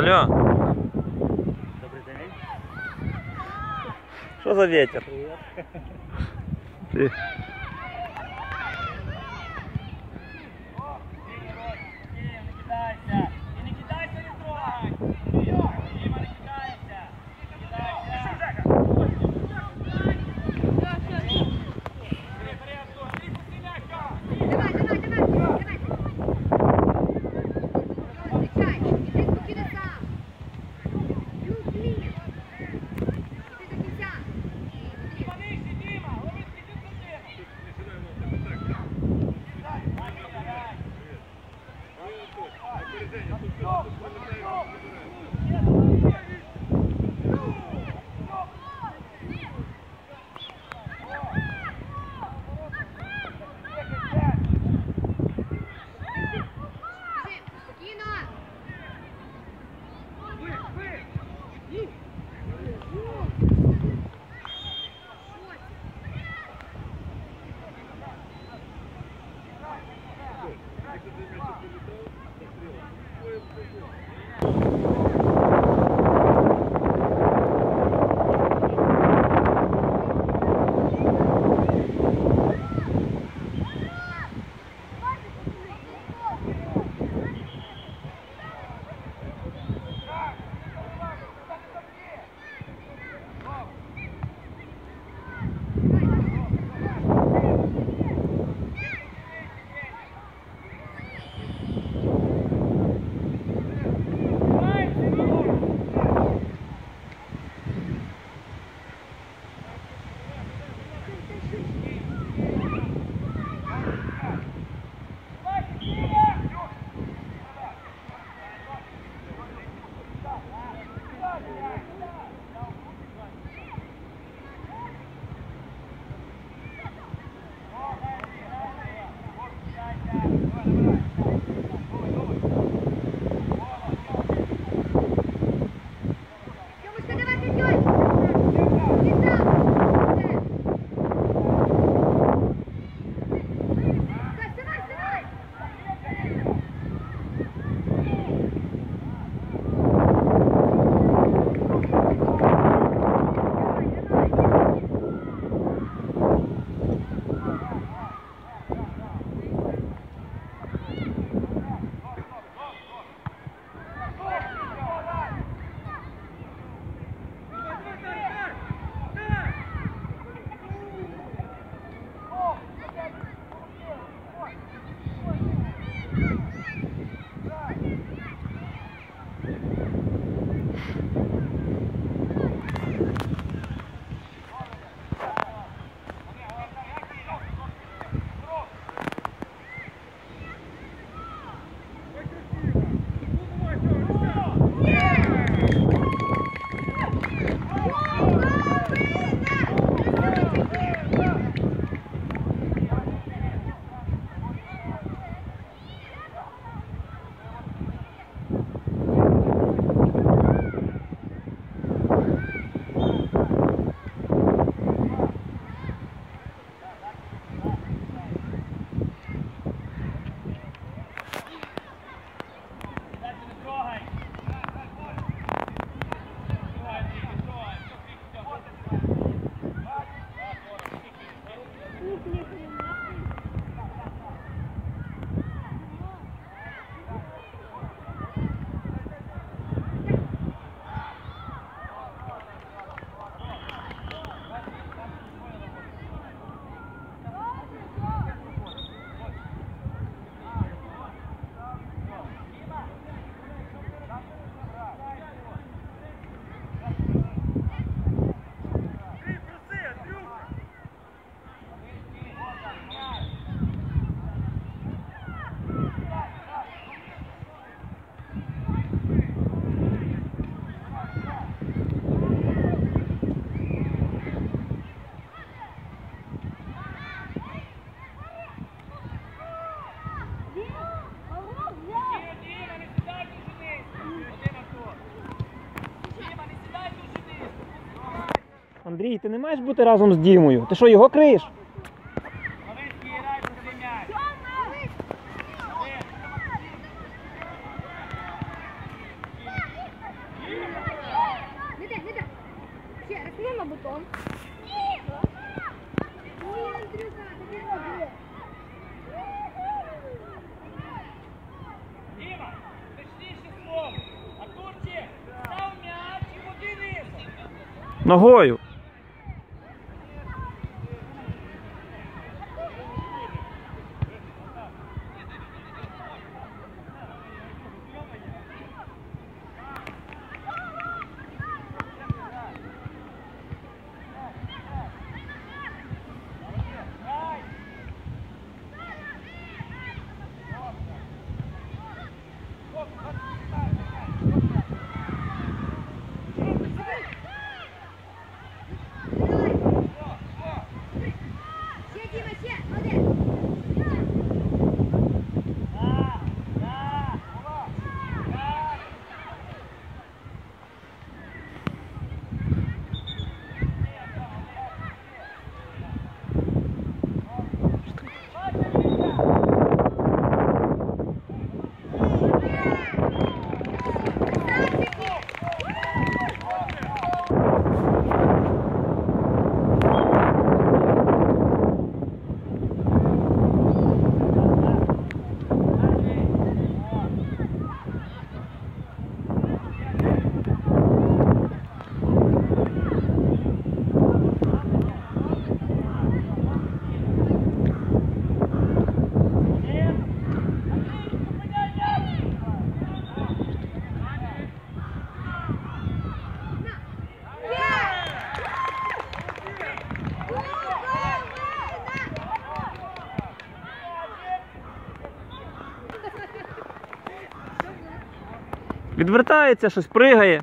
Алло, Добрий день. що за ветер? Андрій, ти не маєш бути разом з Дімою. Ти що, його криєш? Ногою. Відвертається, щось пригає.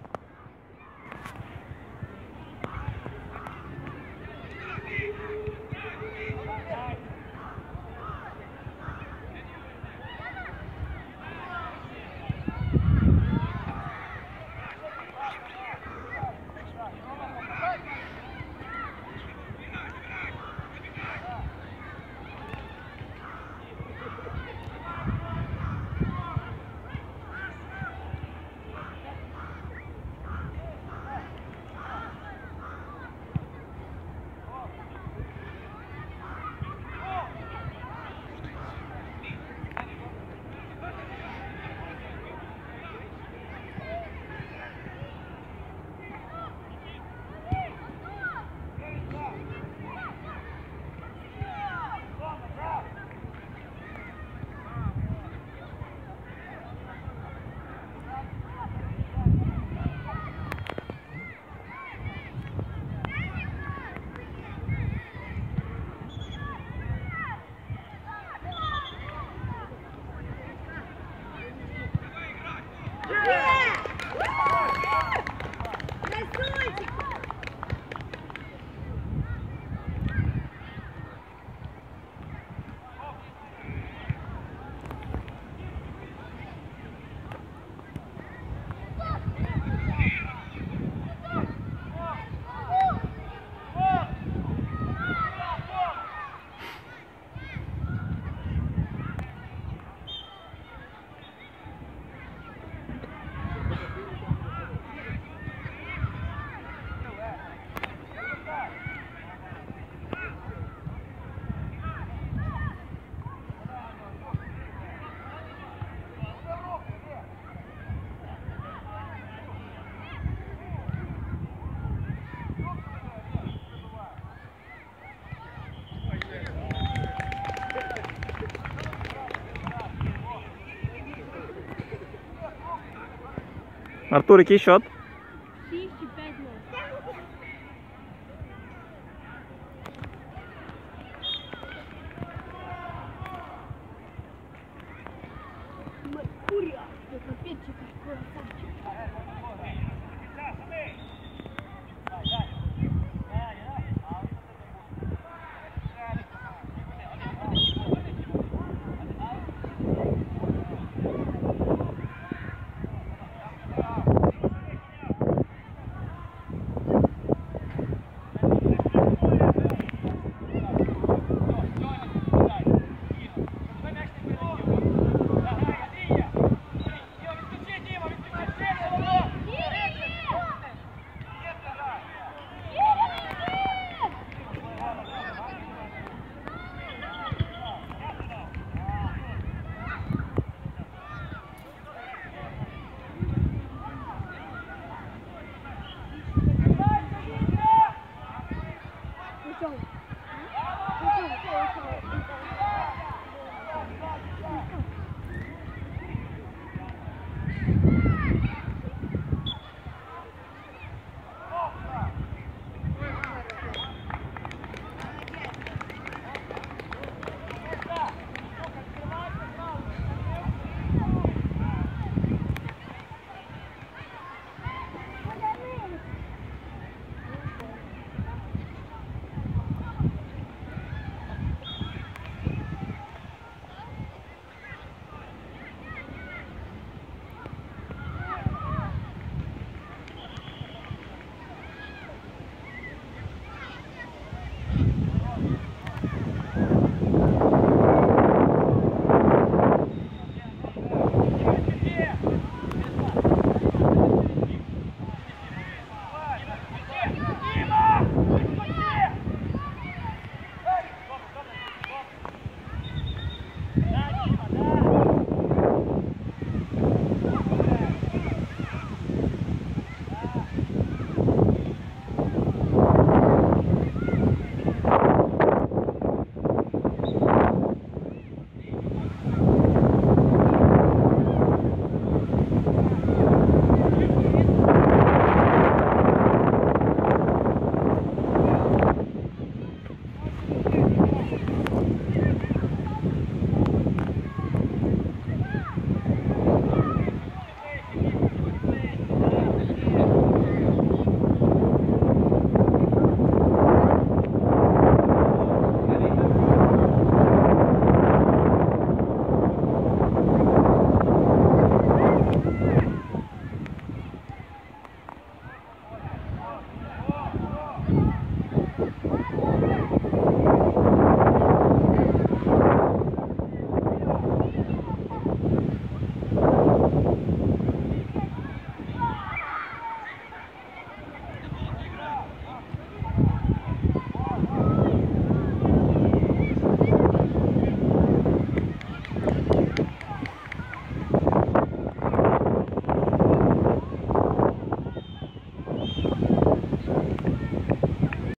Артур, який счет?